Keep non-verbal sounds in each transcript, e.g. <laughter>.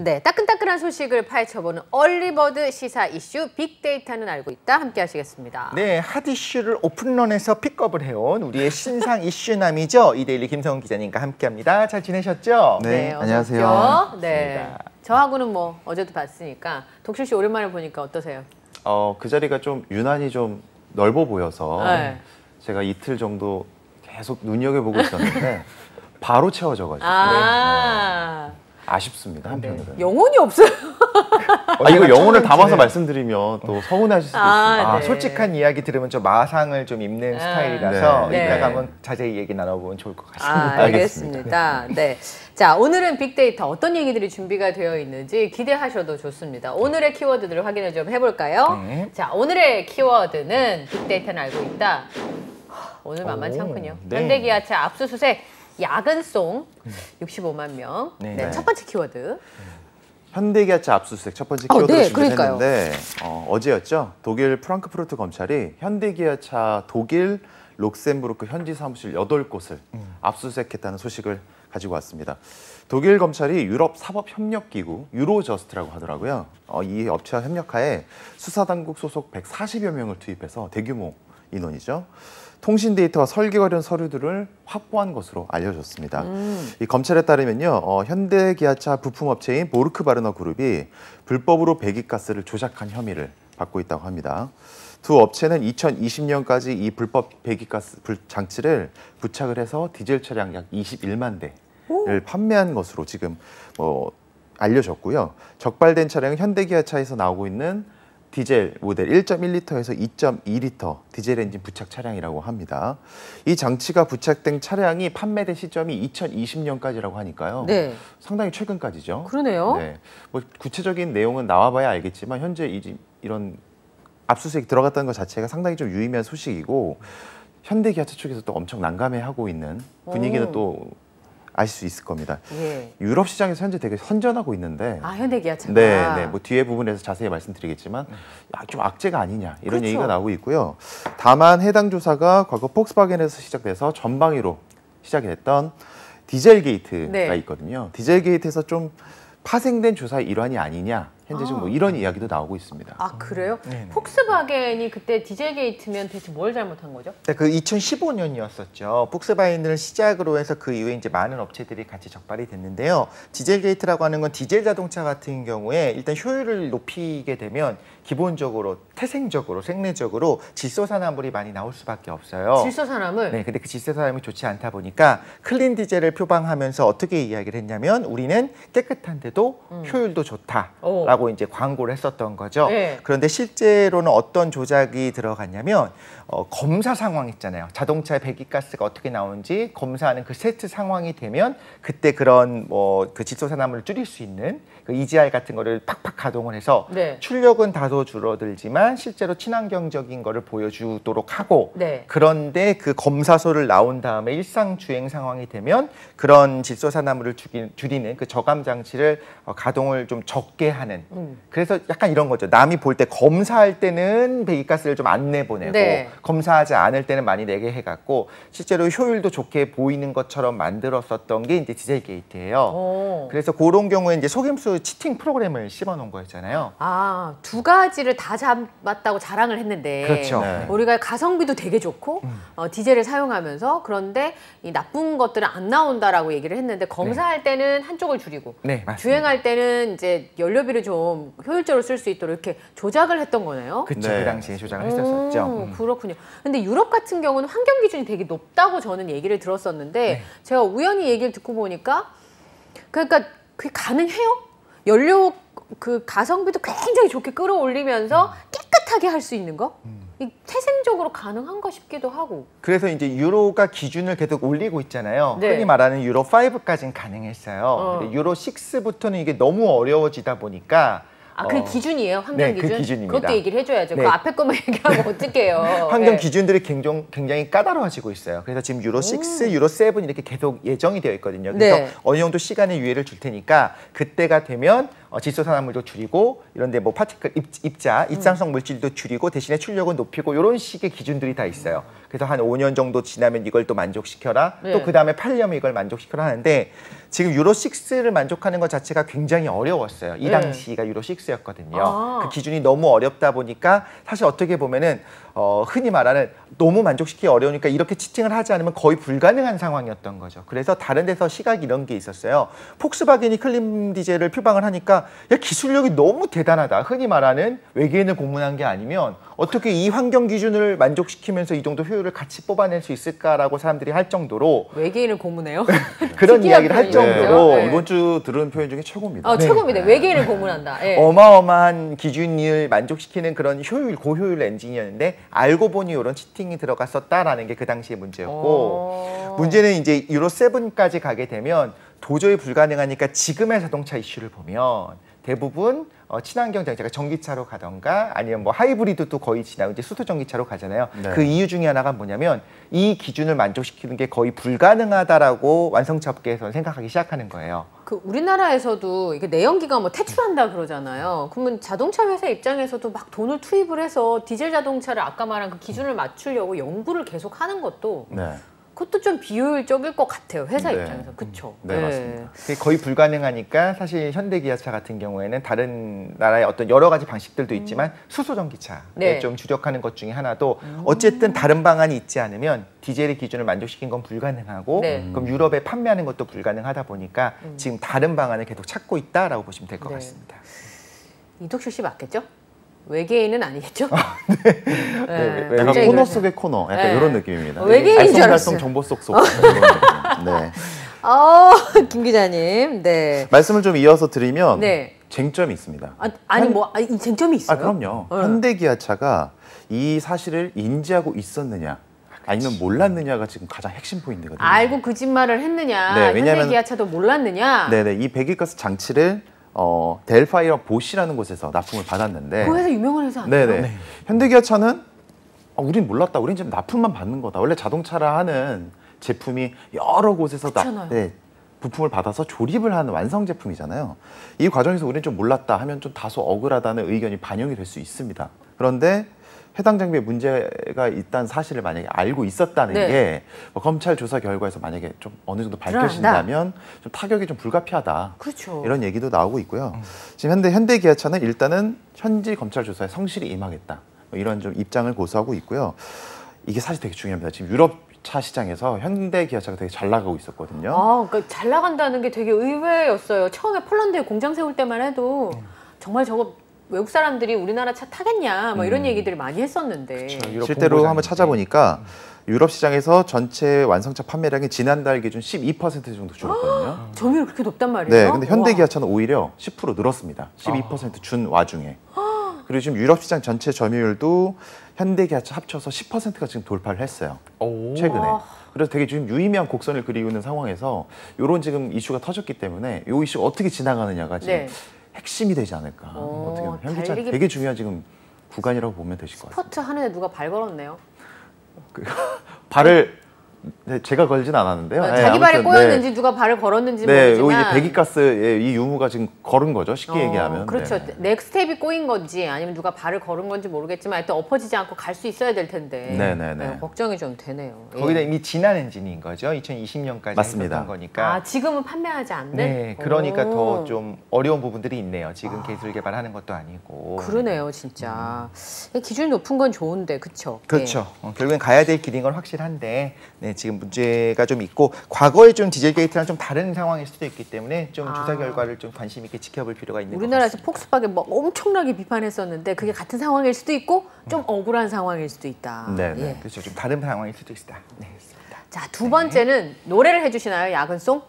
네, 따끈따끈한 소식을 파헤쳐보는 얼리버드 시사 이슈 빅데이터는 알고 있다 함께 하시겠습니다. 네, 핫 이슈를 오픈런에서 픽업을 해온 우리의 신상 이슈남이죠. <laughs> 이데일리 김성훈 기자님과 함께합니다. 잘 지내셨죠? 네, 어서 안녕하세요. 네. 저하고는 뭐 어제도 봤으니까 독실 씨 오랜만에 보니까 어떠세요? 어, 그 자리가 좀 유난히 좀 넓어 보여서 네. 제가 이틀 정도 계속 눈여겨보고 있었는데 <laughs> 바로 채워져가지고 아, 네. 아쉽습니다 네. 한편으로는. 영혼이 없어요. 아, 이거 영혼을 담아서 네. 말씀드리면 또 서운하실 수도 아, 있습니다. 아, 네. 솔직한 이야기 들으면 좀 마상을 좀 입는 아, 스타일이라서 네. 이따가 네. 한번 자세히 얘기 나눠보면 좋을 것 같습니다. 아, <laughs> 알겠습니다. 네. 자, 오늘은 빅데이터 어떤 얘기들이 준비가 되어 있는지 기대하셔도 좋습니다. 오늘의 키워드들을 확인을 좀 해볼까요? 네. 자, 오늘의 키워드는 빅데이터는 알고 있다. 하, 오늘 만만치 오, 않군요. 네. 현대기아차 압수수색 야근송 65만 명. 네. 네. 첫 번째 키워드. 현대기아차 압수수색 첫 번째 어, 키워드를 네. 준비했는데 어, 어제였죠. 독일 프랑크푸르트 검찰이 현대기아차 독일 룩셈부르크 현지 사무실 8곳을 압수수색했다는 소식을 가지고 왔습니다. 독일 검찰이 유럽 사법협력기구 Eurojust라고 하더라고요. 어, 이 업체와 협력하에 수사당국 소속 140여 명을 투입해서 대규모 인원이죠. 통신 데이터와 설계 관련 서류들을 확보한 것으로 알려졌습니다. 이 검찰에 따르면요, 어, 현대기아차 부품업체인 보르크바르너 그룹이 불법으로 배기가스를 조작한 혐의를 받고 있다고 합니다. 두 업체는 2020년까지 이 불법 배기가스 불- 장치를 부착을 해서 디젤 차량 약 21만 대를 판매한 것으로 지금 뭐 알려졌고요. 적발된 차량은 현대기아차에서 나오고 있는 디젤 모델 1.1리터에서 2.2리터 디젤 엔진 부착 차량이라고 합니다. 이 장치가 부착된 차량이 판매된 시점이 2020년까지라고 하니까요. 네. 상당히 최근까지죠. 그러네요. 네. 뭐 구체적인 내용은 나와봐야 알겠지만 현재 이, 이런 압수수색 들어갔다는 것 자체가 상당히 좀 유의미한 소식이고 현대기아차 쪽에서 또 엄청 난감해하고 있는 분위기는 오. 또 아실 수 있을 겁니다. 예. 유럽 시장에서 현재 되게 선전하고 있는데 아, 현대 기아차가. 네, 네. 뭐 뒤에 부분에서 자세히 말씀드리겠지만 야, 좀 악재가 아니냐 이런 그렇죠. 얘기가 나오고 있고요. 다만 해당 조사가 과거 폭스바겐에서 시작돼서 전방위로 시작이 됐던 디젤 게이트가 네. 있거든요. 디젤 게이트에서 좀 파생된 조사의 일환이 아니냐 현재 지금 뭐 아. 이런 이야기도 나오고 있습니다. 아, 그래요? 네, 네. 폭스바겐이 그때 디젤 게이트면 대체 뭘 잘못한 거죠? 네, 그 2015년이었었죠. 폭스바겐을 시작으로 해서 그 이후에 이제 많은 업체들이 같이 적발이 됐는데요. 디젤 게이트라고 하는 건 디젤 자동차 같은 경우에 일단 효율을 높이게 되면 기본적으로 태생적으로 생리적으로 질소산화물이 많이 나올 수밖에 없어요. 질소산화물. 네, 근데 그 질소산화물이 좋지 않다 보니까 클린 디젤을 표방하면서 어떻게 이야기를 했냐면 우리는 깨끗한데도 효율도 좋다라고 이제 광고를 했었던 거죠. 네. 그런데 실제로는 어떤 조작이 들어갔냐면 어, 검사 상황 있잖아요. 자동차의 배기가스가 어떻게 나오는지 검사하는 그 세트 상황이 되면 그때 그런 뭐 그 질소산화물을 줄일 수 있는 그 EGR 같은 거를 팍팍 가동을 해서 네. 출력은 다소 줄어들지만 실제로 친환경적인 거를 보여주도록 하고 네. 그런데 그 검사소를 나온 다음에 일상 주행 상황이 되면 그런 질소산화물을 줄이- 줄이는 그 저감 장치를 어, 가동을 좀 적게 하는 음. 그래서 약간 이런 거죠. 남이 볼 때 검사할 때는 배기가스를 좀 안 내보내고 네. 검사하지 않을 때는 많이 내게 해갖고 실제로 효율도 좋게 보이는 것처럼 만들었었던 게 이제 디젤 게이트예요. 오. 그래서 그런 경우에 이제 속임수 치팅 프로그램을 씹어놓은 거였잖아요. 아, 두 가지를 다 잡았다고 자랑을 했는데 그렇죠. 네. 우리가 가성비도 되게 좋고 어, 디젤을 사용하면서 그런데 이 나쁜 것들은 안 나온다라고 얘기를 했는데 검사할 때는 한쪽을 줄이고 네. 주행할 때는 이제 연료비를 좀 효율적으로 쓸 수 있도록 이렇게 조작을 했던 거네요. 그쵸, 네. 그 당시에 조작을 했었었죠. 오, 음. 그렇군요. 근데 유럽 같은 경우는 환경 기준이 되게 높다고 저는 얘기를 들었었는데 네. 제가 우연히 얘기를 듣고 보니까 그러니까 그게 가능해요? 연료 그 가성비도 굉장히 좋게 끌어올리면서 깨끗하게 할 수 있는 거? 이 태생적으로 가능한가 싶기도 하고. 그래서 이제 유로가 기준을 계속 올리고 있잖아요. 네. 흔히 말하는 유로 5까지는 가능했어요. 어. 근데 유로 6부터는 이게 너무 어려워지다 보니까 아, 그 어, 기준이에요? 환경 네, 그 기준? 기준입니다. 그것도 얘기를 해줘야죠. 네. 그 앞에 것만 <laughs> 얘기하면 어떡해요. <laughs> 환경 네. 기준들이 굉장히, 굉장히 까다로워지고 있어요. 그래서 지금 유로 6, 유로 7 이렇게 계속 예정이 되어 있거든요. 그래서 네. 어느 정도 시간의 유예를 줄 테니까 그때가 되면 어, 질소산화물도 줄이고 이런데 뭐 파티클 입, 입자, 입상성 물질도 줄이고 대신에 출력은 높이고 이런 식의 기준들이 다 있어요. 그래서 한 5년 정도 지나면 이걸 또 만족시켜라. 네. 또그 다음에 8년이면 이걸 만족시켜라 하는데 지금 유로 6를 만족하는 것 자체가 굉장히 어려웠어요. 이 네. 당시가 유로 6였거든요. 아. 그 기준이 너무 어렵다 보니까 사실 어떻게 보면은 어, 흔히 말하는 너무 만족시키기 어려우니까 이렇게 치팅을 하지 않으면 거의 불가능한 상황이었던 거죠. 그래서 다른 데서 시각 이런 게 있었어요. 폭스바겐이 클린 디젤을 표방을 하니까 야 기술력이 너무 대단하다. 흔히 말하는 외계인을 고문한 게 아니면 어떻게 이 환경 기준을 만족시키면서 이 정도 효율을 같이 뽑아낼 수 있을까라고 사람들이 할 정도로 외계인을 고문해요? <laughs> 그런 이야기를 할. 정도로 네. 이번 주 들은 표현 중에 최고입니다. 어, 최고입니다. 외계인을 고문한다. 예. 어마어마한 기준을 만족시키는 그런 효율 고효율 엔진이었는데 알고 보니 이런 치팅이 들어갔었다라는 게 그 당시의 문제였고 어. 문제는 이제 유로 7까지 가게 되면 도저히 불가능하니까 지금의 자동차 이슈를 보면 대부분 어, 친환경 자동차가 전기차로 가던가 아니면 뭐 하이브리드도 거의 지나고 이제 수소 전기차로 가잖아요. 네. 그 이유 중에 하나가 뭐냐면 이 기준을 만족시키는 게 거의 불가능하다라고 완성차 업계에서는 생각하기 시작하는 거예요. 그 우리나라에서도 이게 내연기가 뭐 퇴출한다 그러잖아요. 그러면 자동차 회사 입장에서도 막 돈을 투입을 해서 디젤 자동차를 아까 말한 그 기준을 맞추려고 연구를 계속 하는 것도 네. 그것도 좀 비효율적일 것 같아요. 회사 네. 입장에서. 그렇죠. 네, 맞습니다. 그게 거의 불가능하니까 사실 현대 기아차 같은 경우에는 다른 나라의 어떤 여러 가지 방식들도 있지만 수소 전기차에 네. 좀 주력하는 것 중에 하나도 어쨌든 다른 방안이 있지 않으면 디젤의 기준을 만족시킨 건 불가능하고 네. 음. 그럼 유럽에 판매하는 것도 불가능하다 보니까 지금 다른 방안을 계속 찾고 있다라고 보시면 될것 네. 같습니다. 이덕수 씨 맞겠죠? 외계인은 아니겠죠? <laughs> 네, 네, 왜- 약간 갑자기 코너. 속의 코너, 약간 네. 이런 느낌입니다. 어, 외계인인 줄 알았어요. 정보 속 속. 이런 느낌. <laughs> 네. 어, 김 기자님. 네. 말씀을 좀 이어서 드리면 네. 쟁점이 있습니다. 아, 아니 뭐 아, 이 쟁점이 있어요? 아 그럼요. 네. 현대기아차가 이 사실을 인지하고 있었느냐, 아니면 몰랐느냐가 지금 가장 핵심 포인트거든요. 알고 거짓말을 했느냐? 네, 왜냐하면- 현대기아차도 몰랐느냐? 네네 이 배기가스 장치를 어, 델파이랑 보시라는 곳에서 납품을 받았는데 그 회사 유명한 회사 아니에요? 네네 현대기아차는 아, 우린 몰랐다. 우린 지금 납품만 받는 거다. 원래 자동차라 하는 제품이 여러 곳에서 나. 네, 부품을 받아서 조립을 하는 완성 제품이잖아요. 이 과정에서 우린 좀 몰랐다 하면 좀 다소 억울하다는 의견이 반영이 될 수 있습니다. 그런데 해당 장비에 문제가 있다는 사실을 만약에 알고 있었다는 네. 게 뭐 검찰 조사 결과에서 만약에 좀 어느 정도 밝혀진다면 좀 타격이 좀 불가피하다. 그렇죠. 이런 얘기도 나오고 있고요. 지금 현대 현대기아차는 일단은 현지 검찰 조사에 성실히 임하겠다. 뭐 이런 좀 입장을 고수하고 있고요. 이게 사실 되게 중요합니다. 지금 유럽 차 시장에서 현대 기아차가 되게 잘 나가고 있었거든요. 아, 그러니까 잘 나간다는 게 되게 의외였어요. 처음에 폴란드에 공장 세울 때만 해도 정말 저거 외국 사람들이 우리나라 차 타겠냐, 뭐 이런 얘기들을 많이 했었는데. 그쵸, 실제로. 한번 찾아보니까 유럽 시장에서 전체 완성차 판매량이 지난달 기준 12% 정도 줄었거든요. <gasps> 점유율 그렇게 높단 말이에요? 네, 근데 우와. 현대 기아차는 오히려 10% 늘었습니다. 12%준 와중에. <gasps> 그리고 지금 유럽 시장 전체 점유율도 현대 기아차 합쳐서 10%가 지금 돌파를 했어요. 오. 최근에. 와. 그래서 되게 지금 유의미한 곡선을 그리고 있는 상황에서 이런 지금 이슈가 터졌기 때문에 이 이슈가 어떻게 지나가느냐가 지금 네. 핵심이 되지 않을까. 오, 어떻게 보면 현대차 달리기- 되게 중요한 지금 구간이라고 보면 되실 것 같아요. 스퍼트 하는데 누가 발 걸었네요. <laughs> 발을 네, 제가 걸진 않았는데요. 네, 자기 발에 아무튼, 꼬였는지 누가 발을 걸었는지 네, 네, 요 모르지만. 이제 배기가스의 이 유무가 지금 걸은 거죠. 쉽게 어, 얘기하면. 그렇죠. 네. 네 스텝이 꼬인 건지 아니면 누가 발을 걸은 건지 모르겠지만 하여튼 엎어지지 않고 갈 수 있어야 될 텐데. 네네네. 걱정이 좀 되네요. 예. 거기다 이미 지난 엔진인 거죠. 2020년까지 맞습니다. 거니까. 아 지금은 판매하지 않는? 네, 그러니까 오. 더좀 어려운 부분들이 있네요. 지금 기술 개발하는 것도 아니고. 그러네요, 진짜. 기준이 높은 건 좋은데, 그렇죠? 그렇죠. 어, 결국엔 가야 될 길인 건 확실한데, 네, 지금 문제가 좀 있고, 과거에 좀 디젤 게이트랑 좀 다른 상황일 수도 있기 때문에 좀 아. 조사 결과를 좀 관심 있게 지켜볼 필요가 있는 것 우리나라에서. 폭스바겐 뭐 엄청나게 비판했었는데 그게 같은 상황일 수도 있고 좀 억울한 상황일 수도 있다. 네, 네. 예. 그렇죠. 좀 다른 상황일 수도 있다. 네. 자, 두 번째는 노래를 해주시나요, 야근송?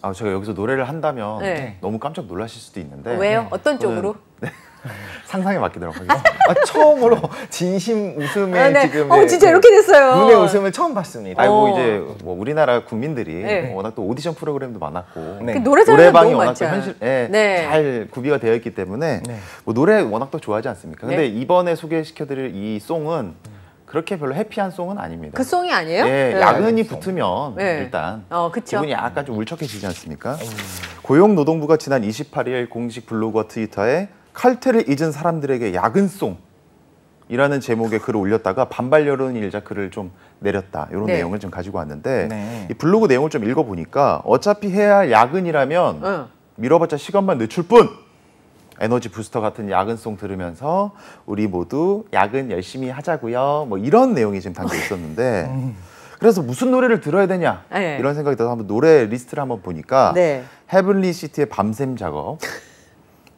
아, 제가 여기서 노래를 한다면 네. 너무 깜짝 놀라실 수도 있는데 왜요? 어떤 저는 쪽으로? <laughs> 상상에 맡기도록 하겠습니다. 아, 처음으로 진심 웃음에 아, 네. 지금 어, 네, 진짜 네. 이렇게 됐어요. 눈의 웃음을 처음 봤습니다. 아이고 어. 이제 뭐 우리나라 국민들이 네. 워낙 또 오디션 프로그램도 많았고 네. 그 노래 잘하는 노래방이 워낙 또. 현실 예, 네. 잘 구비가 되어 있기 때문에 네. 뭐 노래 워낙 또 좋아하지 않습니까? 근데 네. 이번에 소개시켜드릴 이 송은 그렇게 별로 해피한 송은 아닙니다. 그 송이 아니에요? 예, 네. 야근이 송. 붙으면 네. 일단 어, 그쵸. 기분이 약간 좀 울적해지지 않습니까? 고용노동부가 지난 28일 공식 블로그와 트위터에 칼퇴를 잊은 사람들에게 야근송 이라는 제목의 글을 올렸다가 반발 여론이 일자 글을 좀 내렸다 이런 네. 내용을 좀 가지고 왔는데 네. 이 블로그 내용을 좀 읽어보니까 어차피 해야 할 야근이라면 응. 미뤄봤자 시간만 늦출 뿐 에너지 부스터 같은 야근송 들으면서 우리 모두 야근 열심히 하자고요 뭐 이런 내용이 지금 담겨 있었는데 <laughs> 그래서 무슨 노래를 들어야 되냐 네. 이런 생각이 들어서 한번 노래 리스트를 한번 보니까 네. 헤븐리 시티의 밤샘 작업 <laughs>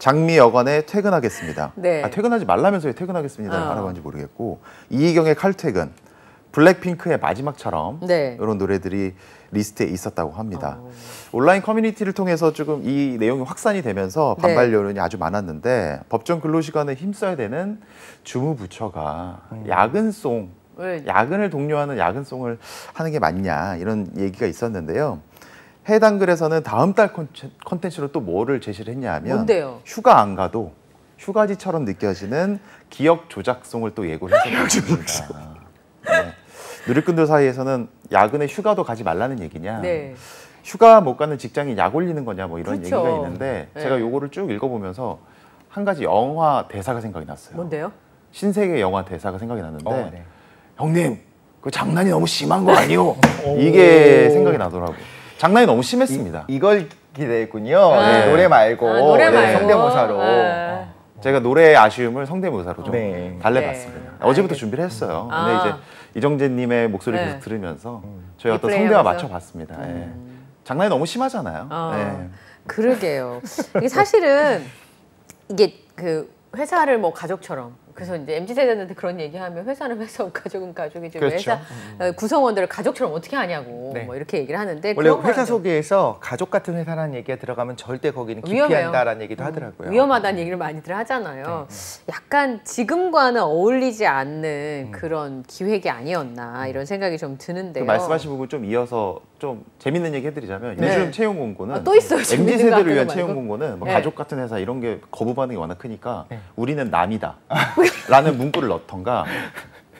장미 여관에 퇴근하겠습니다. 네. 아, 퇴근하지 말라면서 왜 퇴근하겠습니다. 어. 하라고 하는지 모르겠고 이희경의 칼퇴근, 블랙핑크의 마지막처럼 네. 이런 노래들이 리스트에 있었다고 합니다. 어. 온라인 커뮤니티를 통해서 조금 이 내용이 확산이 되면서 반발 네. 여론이 아주 많았는데 법정 근로 시간에 힘써야 되는 주무부처가 음. 야근송 왜? 야근을 독려하는 야근송을 하는 게 맞냐 이런 얘기가 있었는데요. 해당 글에서는 다음 달 콘텐- 콘텐츠로 또 뭐를 제시를 했냐 하면 뭔데요? 휴가 안 가도 휴가지처럼 느껴지는 기억 조작송을 또 예고를 했었습니다. <laughs> 네. 누리꾼들 사이에서는 야근에 휴가도 가지 말라는 얘기냐 네. 휴가 못 가는 직장이 약 올리는 거냐 뭐 이런 그렇죠. 얘기가 있는데 네. 제가 요거를 쭉 읽어보면서 한 가지 영화 대사가 생각이 났어요. 뭔데요? 신세계 영화 대사가 생각이 났는데 어, 네. 형님 그 장난이 너무 심한 거 아니오? <laughs> 이게 생각이 나더라고. 장난이 너무 심했습니다. 이, 걸 기대했군요. 아. 네, 노래 말고 아, 노래 네. 말고. 성대모사로. 네. 제가 노래의 아쉬움을 성대모사로 좀 네. 달래봤습니다. 네. 어제부터 알겠- 준비를 했어요. 아. 근데 이제 이정재님의 목소리 네. 계속 들으면서 저희 어떤 성대와. 맞춰봤습니다. 예. 장난이 너무 심하잖아요. 어. 네. 그러게요. 이게 사실은 이게 그 회사를 뭐 가족처럼 그래서 이제 mz 세대한테 그런 얘기하면 회사는 회사고 <laughs> 가족은 가족이지 왜 그렇죠. 회사 어, 구성원들을 가족처럼 어떻게 하냐고 네. 뭐 이렇게 얘기를 하는데 원래 회사 소개에서 가족 같은 회사라는 얘기가 들어가면 절대 거기는 위험해요. 기피한다라는 얘기도 하더라고요. 위험하다는 얘기를 많이들 하잖아요. 약간 지금과는 어울리지 않는 그런 기획이 아니었나 이런 생각이 좀그 드는데요. 말씀하신 부분 좀 이어서 좀 재밌는 얘기 해드리자면 네. 요즘 채용 공고는 아, 또 있어요, MZ 세대를 위한 거 채용? 공고는 뭐 네. 가족 같은 회사 이런 게 거부 반응이 워낙 크니까 네. 우리는 남이다 <laughs> <laughs> 라는 문구를 넣던가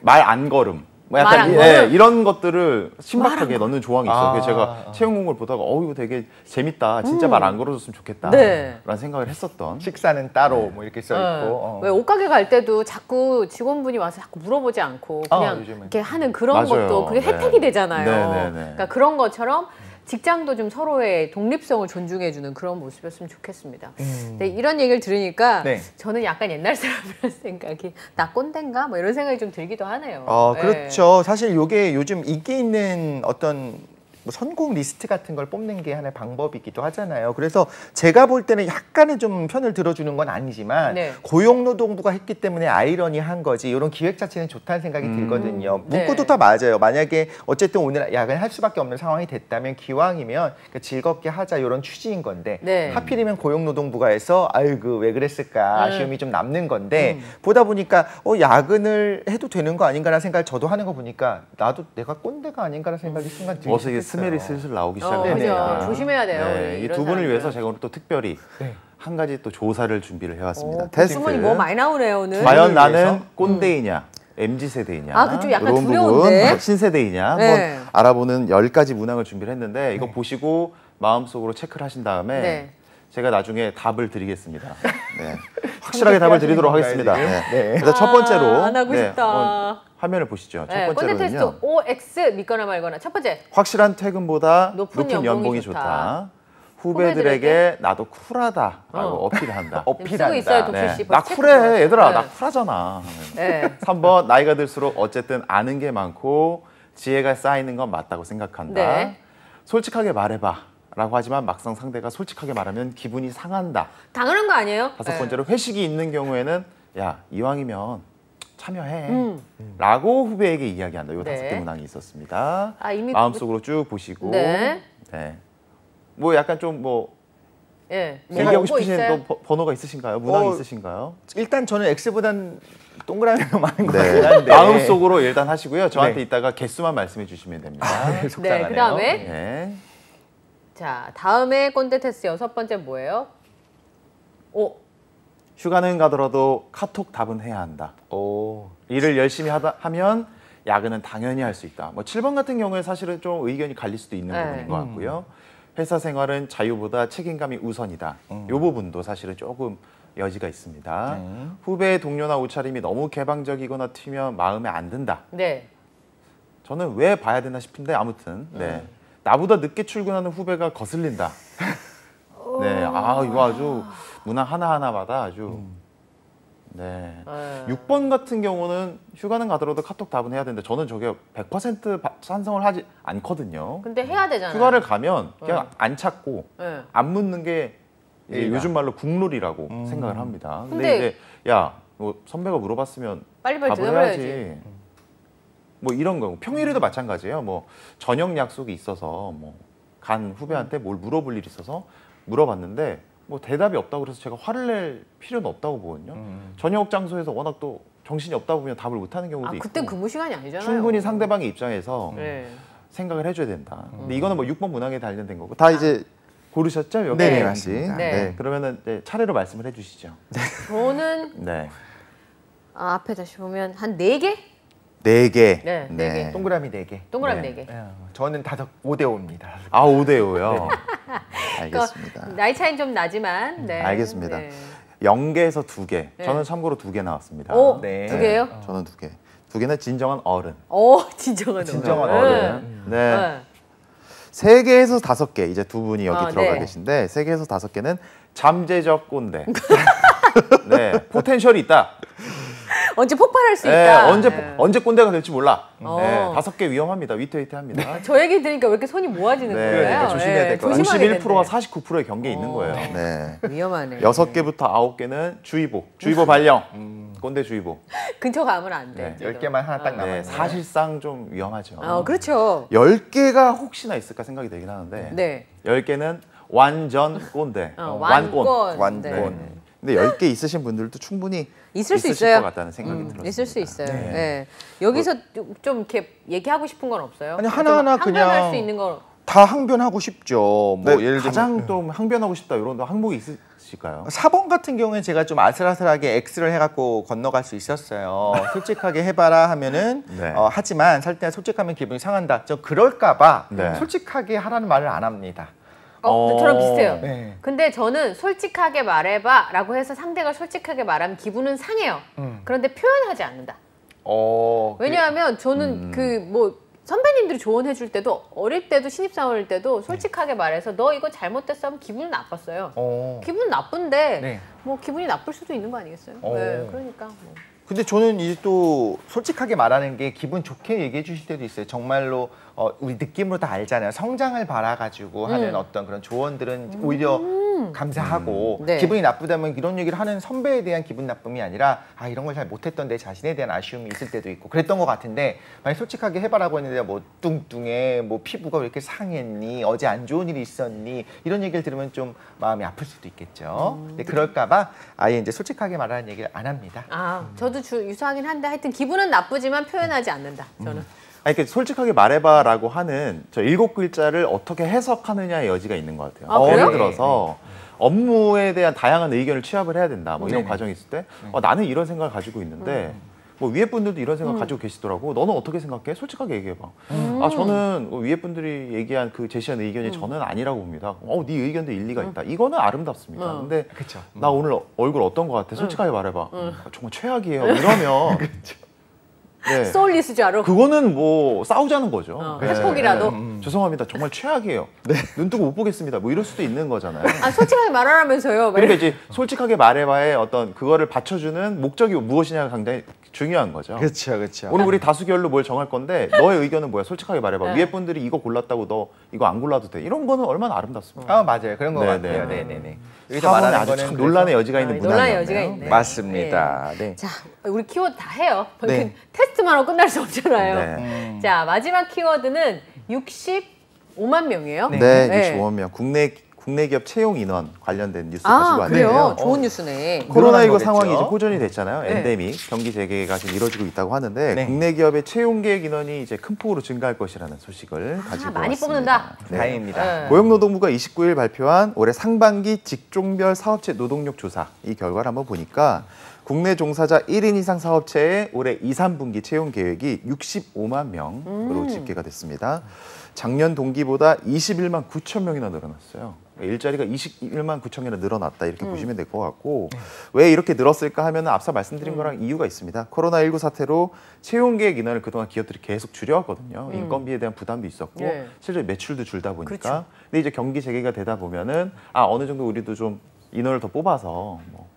말 안 걸음. 뭐 말안 약간 이-? 예, 이런 것들을 신박하게 넣는 조항이 있어요. 아. 그래서 제가 채용 공고를 보다가 어 이거 되게 재밌다. 진짜 말안 걸어줬으면 좋겠다. 음. 네. 라는 생각을 했었던 식사는 따로 뭐 이렇게 써 있고. 어. 어. 왜 옷가게 갈 때도 자꾸 직원분이 와서 자꾸 물어보지 않고 아, 그냥 요즘은. 이렇게 하는 그런 맞아요. 것도 그게 네. 혜택이 되잖아요. 네, 네, 네. 그러니까 그런 것처럼 직장도 좀 서로의 독립성을 존중해주는 그런 모습이었으면 좋겠습니다. 근데 이런 얘기를 들으니까 음. 네. 저는 약간 옛날 사람이라는 <laughs> 생각이 나 꼰대인가 뭐 이런 생각이 좀 들기도 하네요. 어, 네. 그렇죠. 사실 이게 요즘 인기 있는 어떤 뭐 선곡 리스트 같은 걸 뽑는 게 하나의 방법이기도 하잖아요. 그래서 제가 볼 때는 약간은 좀 편을 들어주는 건 아니지만 네. 고용노동부가 했기 때문에 아이러니한 거지 이런 기획 자체는 좋다는 생각이 들거든요. 네. 문구도 다 맞아요. 만약에 어쨌든 오늘 야근을 할 수밖에 없는 상황이 됐다면 기왕이면 그러니까 즐겁게 하자 이런 취지인 건데 네. 하필이면 고용노동부가 해서 아이고 왜 그랬을까 음. 아쉬움이 좀 남는 건데 보다 보니까 어 야근을 해도 되는 거 아닌가라는 생각을 저도 하는 거 보니까 나도 내가 꼰대가 아닌가라는 생각이 순간 시작했어요. 스멜이 슬슬 나오기 어, 시작합니다. 그죠. 조심해야 돼요, 네, 이 이런 두 분을. 위해서 제가 오늘 또 특별히 네. 한 가지 또 조사를 준비를 해왔습니다. 어, 테스트. 주머니 뭐 많이 나오네요 오늘. 과연? 나는 꼰대이냐, mz 세대이냐, 아, 그쪽 약간 이런 두려운데? 부분 신세대이냐 네. 한번 알아보는 열 가지 문항을 준비를 했는데 이거 보시고 마음속으로 체크를 하신 다음에 네. 제가 나중에 답을 드리겠습니다. 네. <laughs> 확실하게 답을 드리도록 하겠습니다. 네. 네. 일단 첫 번째로 아, 안 하고 네, 싶다. 한번 화면을 보시죠. 첫 네, 테스트 번째로는요. OX 믿거나 말거나 첫 번째 확실한 퇴근보다 높은 높은, 연봉이 연봉이, 좋다. 좋다. 후배들에게 후배들에게 나도 쿨하다라고 어. 어필을 한다. <laughs> 쓰고 어필한다. 있어요, 네. 씨. 나 쿨해. 얘들아 네. 나 쿨하잖아. 네. <laughs> 3번 나이가 들수록 어쨌든 아는 게 많고 지혜가 쌓이는 건 맞다고 생각한다. 네. 솔직하게 말해봐. 라고 하지만 막상 상대가 솔직하게 말하면 기분이 상한다. 당연한 거 아니에요? 다섯 네. 번째로 회식이 있는 경우에는 야 이왕이면 참여해. 음. 라고 후배에게 이야기한다. 요 네. 다섯 개 문항이 있었습니다. 아, 이미 마음속으로 쭉 보시고 네. 네. 뭐 약간 좀 뭐 예. 뭐가 얘기하고 오고 싶으신? 또 버- 번호가 있으신가요? 문항이 어, 있으신가요? 일단 저는 X보단 동그라미가 <laughs> 많은 것 네. 같긴 한데 마음속으로 일단 하시고요. 저한테 네. 이따가 개수만 말씀해 주시면 됩니다. 네, 속상하네요. 그 다음에 네. 자, 다음에 꼰대 테스트 여섯 번째 뭐예요? 오, 휴가는 가더라도 카톡 답은 해야 한다. 오. 일을 열심히 하다 하면 야근은 당연히 할 수 있다. 뭐 7번 같은 경우에 사실은 좀 의견이 갈릴 수도 있는 네. 부분인 것 같고요. 회사 생활은 자유보다 책임감이 우선이다. 이 부분도 사실은 조금 여지가 있습니다. 네. 후배 동료나 옷차림이 너무 개방적이거나 튀면 마음에 안 든다. 네. 저는 왜 봐야 되나 싶은데 아무튼 네. 나보다 늦게 출근하는 후배가 거슬린다. 네, 아 이거 아주 문화 하나 하나마다 아주 네. 네. 6번 같은 경우는 휴가는 가더라도 카톡 답은 해야 되는데 저는 저게 100% 바- 찬성을 하지 않거든요. 근데 해야 되잖아요. 휴가를 가면 그냥 네. 안 찾고 네. 안 묻는 게. 요즘 말로 국룰이라고 음. 생각을 합니다. 근데, 근데- 이제 야, 뭐 선배가 물어봤으면 빨리빨리 답을 대답해야지. 해야지. 뭐 이런 거 평일에도 마찬가지예요. 뭐 저녁 약속이 있어서 뭐 간 후배한테 뭘 물어볼 일이 있어서 물어봤는데 뭐 대답이 없다고 그래서 제가 화를 낼 필요는 없다고 보거든요. 음. 저녁 장소에서 워낙 또 정신이 없다 보면 답을 못 하는 경우도 아, 있고 그땐 근무 시간이 아니잖아요. 충분히 상대방의 입장에서 네. 생각을 해줘야 된다. 근데 이거는 뭐 6번 문항에 관련된 거고 다 이제 고르셨죠? 몇 네, 개인지? 맞습니다. 네. 네. 그러면은 이제 차례로 말씀을 해주시죠. 저는 네. 아, 앞에 다시 보면 한 네 개? 네 개. 네, 네 개. 동그라미 4개. 동그라미 네. 네 개. 저는 다섯 5대 5입니다. 아 5대 5요. <laughs> 그러니까 알겠습니다. 나이 차이는 좀 나지만. 네. 알겠습니다. 네. 0개에서 2개. 네. 저는 참고로 2개 나왔습니다. 오, 네. 두 개예요? 저는 2개. 두 개는 진정한 어른. 오, 진정한 <laughs> 진정한 어른. 어른. 네. 네. 세 개에서 다섯 개. 이제 두 분이 여기 아, 들어가 네. 계신데 세 개에서 다섯 개는 잠재적 꼰대. <laughs> 네, 포텐셜이 있다. 언제 폭발할 수 네, 있다. 언제 네. 언제 꼰대가 될지 몰라. 어. 네, 다섯 개 위험합니다. 위태위태합니다. <laughs> 저 얘기 들으니까 왜 이렇게 손이 모아지는 네, 거예요? 그러니까 조심해야. 조심하게 51%와 된대. 49%의 경계에 있는 거예요. 네. 위험하네. 여섯 개부터 아홉 개는 주의보, 주의보 발령, 꼰대 주의보. 근처 가면 안 돼. 네. 10개만 하나 딱 네, 남았네요. 사실상 좀 위험하죠. 어, 그렇죠. 열 개가 혹시나 있을까 생각이 되긴 하는데 네. 열 개는 완전 꼰대, 어, 완꼰. 완권. 네. 근데 열개 있으신 분들도 충분히 있을 수 있어요. 것 같다는 생각이 음, 들었습니다. 있을 수 있어요. 네. 네. 여기서 좀 이렇게 얘기하고 싶은 건 없어요? 아니, 하나하나 그냥 수 있는 거. 다 항변하고 싶죠. 뭐 네, 예를 들면 가장 좀 항변하고 싶다 이런 항목이 있으실까요? 4번 같은 경우에 제가 좀 아슬아슬하게 X를 해갖고 건너갈 수 있었어요. <laughs> 솔직하게 해봐라 하면은 네. 어, 하지만 살 때 솔직하면 기분이 상한다. 저 그럴까봐 네. 솔직하게 하라는 말을 안 합니다. 어, 어. 저랑 비슷해요. 네. 근데 저는 솔직하게 말해봐 라고 해서 상대가 솔직하게 말하면 기분은 상해요. 음. 그런데 표현하지 않는다. 어, 왜냐하면 저는 음. 그뭐 선배님들이 조언해 줄 때도 어릴 때도 신입사원일 때도 솔직하게 말해서 너 이거 잘못됐어 하면 기분 나빴어요. 어. 기분 나쁜데 네. 뭐 기분이 나쁠 수도 있는 거 아니겠어요? 어. 네, 그러니까 뭐. 근데 저는 이제 또 솔직하게 말하는 게 기분 좋게 얘기해 주실 때도 있어요. 정말로 어, 우리 느낌으로 다 알잖아요. 성장을 바라가지고 하는 음. 어떤 그런 조언들은 오히려 감사하고 음. 네. 기분이 나쁘다면 이런 얘기를 하는 선배에 대한 기분 나쁨이 아니라 아 이런 걸 잘 못했던 내 자신에 대한 아쉬움이 있을 때도 있고 그랬던 것 같은데 만약 솔직하게 해봐라고 했는데 뭐 뚱뚱해 뭐 피부가 왜 이렇게 상했니 어제 안 좋은 일이 있었니 이런 얘기를 들으면 좀 마음이 아플 수도 있겠죠. 음. 근데 그럴까봐 아예 이제 솔직하게 말하는 얘기를 안 합니다. 아 저도 주, 유사하긴 한데 하여튼 기분은 나쁘지만 표현하지 않는다. 저는. 아니, 그 솔직하게 말해봐라고 하는 저 일곱 글자를 어떻게 해석하느냐의 여지가 있는 것 같아요. 아? 예를 들어서 업무에 대한 다양한 의견을 취합을 해야 된다. 뭐 이런 네네. 과정이 있을 때 어, 나는 이런 생각을 가지고 있는데 뭐 위에 분들도 이런 생각 가지고 계시더라고. 너는 어떻게 생각해? 솔직하게 얘기해봐. 아 저는 뭐 위에 분들이 얘기한 그 제시한 의견이 저는 아니라고 봅니다. 어, 네 의견도 일리가 있다. 이거는 아름답습니다. 음. 근데 그렇죠. 나 오늘 얼굴 어떤 것 같아? 솔직하게 말해봐. 아, 정말 최악이에요. 이러면 <laughs> 네. 소울리스 줄 알아. 그거는 뭐 싸우자는 거죠. 어, 네. 회폭이라도. 네. 죄송합니다. 정말 최악이에요. 눈 뜨고 못 보겠습니다. 뭐 이럴 수도 있는 거잖아요. 아 솔직하게 말하라면서요. 그러니까 이제 솔직하게 말해봐의 어떤 그거를 받쳐주는 목적이 무엇이냐가 굉장히 중요한 거죠. 그렇죠, 그렇죠. 오늘 우리 다수결로 뭘 정할 건데 너의 의견은 뭐야? 솔직하게 말해봐. 네. 위에 분들이 이거 골랐다고 너 이거 안 골라도 돼. 이런 거는 얼마나 아름답습니까? 아 맞아요, 그런 것 네, 같아요. 네. 네, 네, 네. 사본에 아주 참 논란의 여지가 있는 아, 문항이었네요. 논란의 여지가 있네. 맞습니다. 네. 자, 우리 키워드 다 해요. 네. 테스트 만 하고 끝날 수 없잖아요. 네. 음. 자, 마지막 키워드는 60 5만 명이에요? 네. 네, 네. 65만 명. 국내 국내 기업 채용 인원 관련된 뉴스 아, 가지고 그래요? 왔는데요. 좋은 어. 뉴스네. 늘어난 코로나19 거겠죠. 상황이 이제 호전이 됐잖아요. 네. 엔데믹 경기 재개가 지금 이루어지고 있다고 하는데 네. 국내 기업의 채용 계획 인원이 이제 큰 폭으로 증가할 것이라는 소식을 가지고 아, 많이 왔습니다. 뽑는다. 네. 다행입니다. 네. 고용노동부가 29일 발표한 올해 상반기 직종별 사업체 노동력 조사 이 결과를 한번 보니까 국내 종사자 1인 이상 사업체의 올해 2, 3분기 채용 계획이 65만 명으로 음. 집계가 됐습니다. 작년 동기보다 21만 9천 명이나 늘어났어요. 그러니까 일자리가 21만 9천 개나 늘어났다 이렇게 음. 보시면 될 것 같고 왜 이렇게 늘었을까 하면 앞서 말씀드린 거랑 이유가 있습니다. 코로나19 사태로 채용 계획 인원을 그동안 기업들이 계속 줄여왔거든요. 인건비에 대한 부담도 있었고 음. 네. 실제 매출도 줄다 보니까 그렇죠. 근데 이제 경기 재개가 되다 보면은 아 어느 정도 우리도 좀 인원을 더 뽑아서 뭐 우-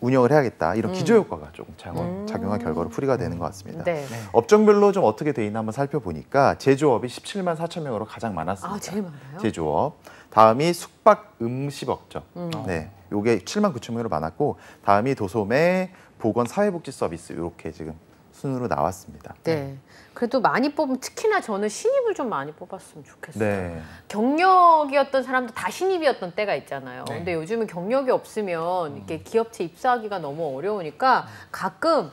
운영을 해야겠다 이런 기저 효과가 조금 작용, 작용한 결과로 풀이가 되는 것 같습니다. 음. 네. 업종별로 좀 어떻게 돼 있나 한번 살펴보니까 제조업이 17만 4천 명으로 가장 많았습니다. 아, 제일 많아요? 제조업. 다음이 숙박 음식 업종. 음. 네. 요게 7만 9천 명으로 많았고 다음이 도소매, 보건 사회복지 서비스 이렇게 지금 순으로 나왔습니다. 네. 그래도 많이 뽑으면 특히나 저는 신입을 좀 많이 뽑았으면 좋겠어요. 네. 경력이었던 사람도 다 신입이었던 때가 있잖아요. 네. 근데 요즘은 경력이 없으면 이렇게 기업체 입사하기가 너무 어려우니까 가끔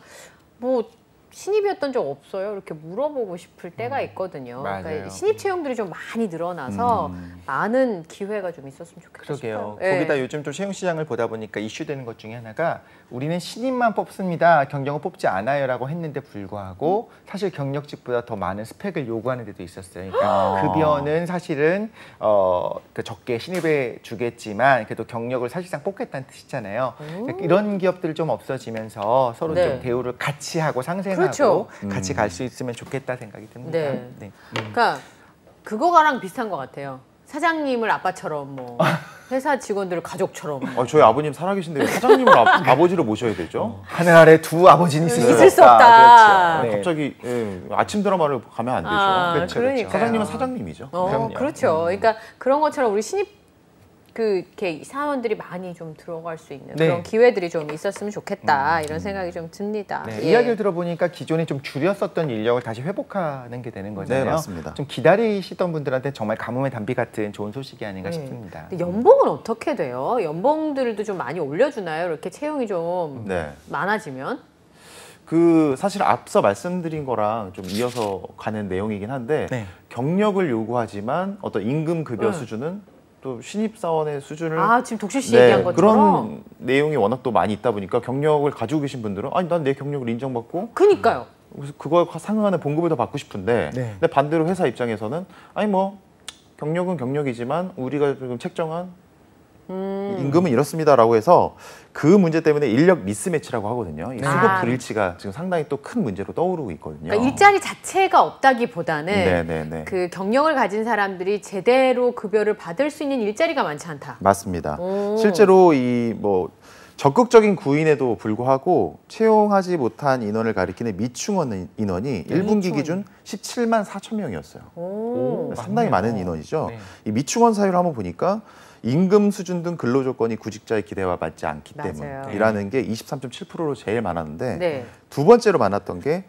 뭐 신입이었던 적 없어요? 이렇게 물어보고 싶을 때가 있거든요. 맞아요. 그러니까 신입 채용들이 좀 많이 늘어나서 음. 많은 기회가 좀 있었으면 좋겠다 그러게요. 싶어요. 예. 거기다 요즘 좀 채용 시장을 보다 보니까 이슈되는 것 중에 하나가 우리는 신입만 뽑습니다. 경력을 뽑지 않아요라고 했는데 불구하고 사실 경력직보다 더 많은 스펙을 요구하는 데도 있었어요. 그러니까 아. 급여는 사실은 어, 그 적게 신입에 주겠지만 그래도 경력을 사실상 뽑겠다는 뜻이잖아요. 그러니까 이런 기업들 좀 없어지면서 서로 네. 좀 대우를 같이 하고 상생 하고 그렇죠. 같이 갈 수 있으면 좋겠다 생각이 듭니다. 네. 그러니까 그거랑 비슷한 것 같아요. 사장님을 아빠처럼 뭐 <laughs> 회사 직원들을 가족처럼 어, 저희 아버님 살아계신데 왜 사장님을 아, <laughs> 버지로 모셔야 되죠? 하늘 아래 두 아버지는 있을, 있을 수 없다. 그렇죠. 네. 갑자기 예, 아침 드라마를 가면 안 되죠. 아, 그렇죠, 그러니까요. 사장님은 사장님이죠. 어. 그렇죠. 그러니까 그런 것처럼 우리 신입 그 이렇게 사원들이 많이 좀 들어갈 수 있는 네. 그런 기회들이 좀 있었으면 좋겠다 이런 생각이 좀 듭니다. 네, 예. 이야기를 들어보니까 기존에 좀 줄였었던 인력을 다시 회복하는 게 되는 거잖아요. 네, 맞습니다. 좀 기다리시던 분들한테 정말 가뭄의 단비 같은 좋은 소식이 아닌가 네. 싶습니다. 근데 연봉은 어떻게 돼요? 연봉들도 좀 많이 올려주나요? 이렇게 채용이 좀 네. 많아지면? 그 사실 앞서 말씀드린 거랑 좀 이어서 가는 내용이긴 한데 네. 경력을 요구하지만 어떤 임금 급여 네. 수준은 또 신입 사원의 수준을 아 지금 독실 씨 네, 얘기한 것처럼. 그런 내용이 워낙 또 많이 있다 보니까 경력을 가지고 계신 분들은 아니 난 내 경력을 인정받고 그니까요. 그래서 그거에 상응하는 봉급을 더 받고 싶은데 네. 근데 반대로 회사 입장에서는 아니 뭐 경력은 경력이지만 우리가 지금 책정한 음. 임금은 이렇습니다라고 해서 그 문제 때문에 인력 미스매치라고 하거든요. 이 수급 아. 불일치가 지금 상당히 또 큰 문제로 떠오르고 있거든요. 그러니까 일자리 자체가 없다기보다는 네네네. 그 경력을 가진 사람들이 제대로 급여를 받을 수 있는 일자리가 많지 않다. 맞습니다. 오. 실제로 이 뭐 적극적인 구인에도 불구하고 채용하지 못한 인원을 가리키는 미충원 인원이 일 1분기 미충원. 기준 17만 4천 명이었어요. 오. 상당히 많네요. 많은 인원이죠. 네. 이 미충원 사유를 한번 보니까 임금 수준 등 근로 조건이 구직자의 기대와 맞지 않기. 때문이라는 게 23.7%로 제일 많았는데 네. 두 번째로 많았던 게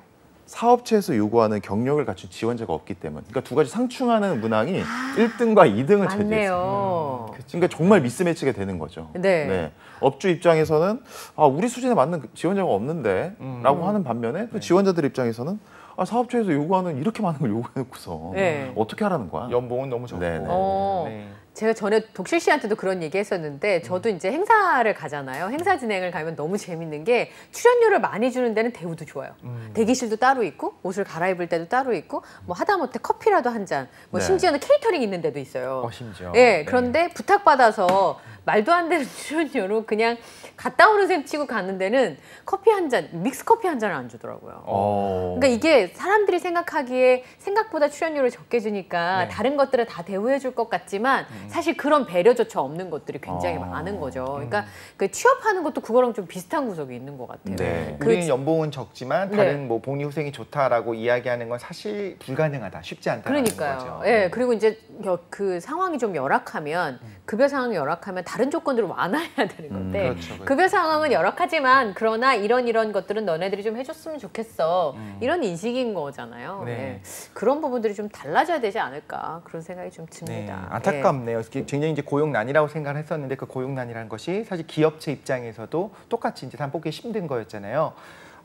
사업체에서 요구하는 경력을 갖춘 지원자가 없기 때문. 그러니까 두 가지 상충하는 문항이 일 1등과 2등을 차지했어요. 맞네요. 그러니까 정말 미스매치가 되는 거죠. 네. 업주 입장에서는 아 우리 수준에 맞는 지원자가 없는데라고 음. 하는 반면에 네. 또 지원자들 입장에서는 아 사업체에서 요구하는 이렇게 많은 걸 요구해놓고서 네. 어떻게 하라는 거야? 연봉은 너무 적고. 네, 네. 어. 네. 제가 전에 독실 씨한테도 그런 얘기 했었는데 저도 이제 행사를 가잖아요. 행사 진행을 가면 너무 재밌는 게 출연료를 많이 주는 데는 대우도 좋아요. 음. 대기실도 따로 있고 옷을 갈아입을 때도 따로 있고 뭐 하다못해 커피라도 한 잔, 뭐 네. 심지어는 케이터링 있는 데도 있어요. 어, 심지어. 예, 네. 그런데 부탁받아서 말도 안 되는 <laughs> 출연료로 그냥 갔다 오는 셈 치고 가는 데는 커피 한 잔, 믹스 커피 한 잔을 안 주더라고요. 어. 그러니까 이게 사람들이 생각하기에 생각보다 출연료를 적게 주니까 네. 다른 것들을 다 대우해 줄 것 같지만 사실 그런 배려조차 없는 것들이 굉장히 어. 많은 거죠. 그러니까 그 취업하는 것도 그거랑 좀 비슷한 구석이 있는 것 같아요. 네. 그 우리는 연봉은 적지만 네. 다른 뭐 복리 후생이 좋다라고 이야기하는 건 사실 불가능하다, 쉽지 않다는 그러니까요. 거죠. 예, 그리고 이제 여- 그 상황이 좀 열악하면 급여 상황이 열악하면 다른 조건들을 완화해야 되는 건데 그렇죠, 그렇죠. 급여 상황은 열악하지만 그러나 이런 이런 것들은 너네들이 좀 해줬으면 좋겠어 이런 인식인 거잖아요. 음. 네. 예. 그런 부분들이 좀 달라져야 되지 않을까 그런 생각이 좀 네, 듭니다. 예. 안타깝네요. 굉장히 이제 고용난이라고 생각을 했었는데 그 고용난이라는 것이 사실 기업체 입장에서도 똑같이 이제 담보기 힘든 거였잖아요.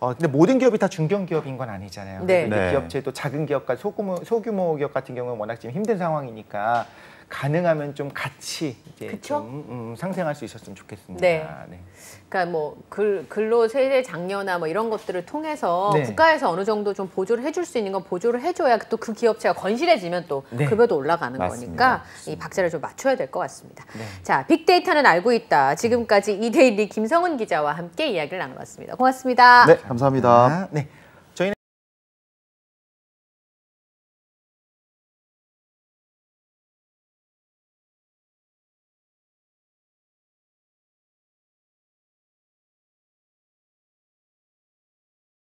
어, 근데 모든 기업이 다 중견 기업인 건 아니잖아요. 네. 네. 기업체도 작은 기업까지 소규모, 소규모 기업 같은 경우는 워낙 지금 힘든 상황이니까 가능하면 좀 같이 이제 그쵸? 좀 음, 상생할 수 있었으면 좋겠습니다. 네. 네. 그러니까 뭐 글, 근로 세대 장려나 뭐 이런 것들을 통해서 네. 국가에서 어느 정도 좀 보조를 해줄 수 있는 건 보조를 해줘야 또 그 기업체가 건실해지면 또 네. 급여도 올라가는 맞습니다. 거니까 이 박자를 좀 맞춰야 될 것 같습니다. 네. 자, 빅데이터는 알고 있다. 지금까지 이데일리 김성은 기자와 함께 이야기를 나눠봤습니다. 고맙습니다. 네, 감사합니다. 네.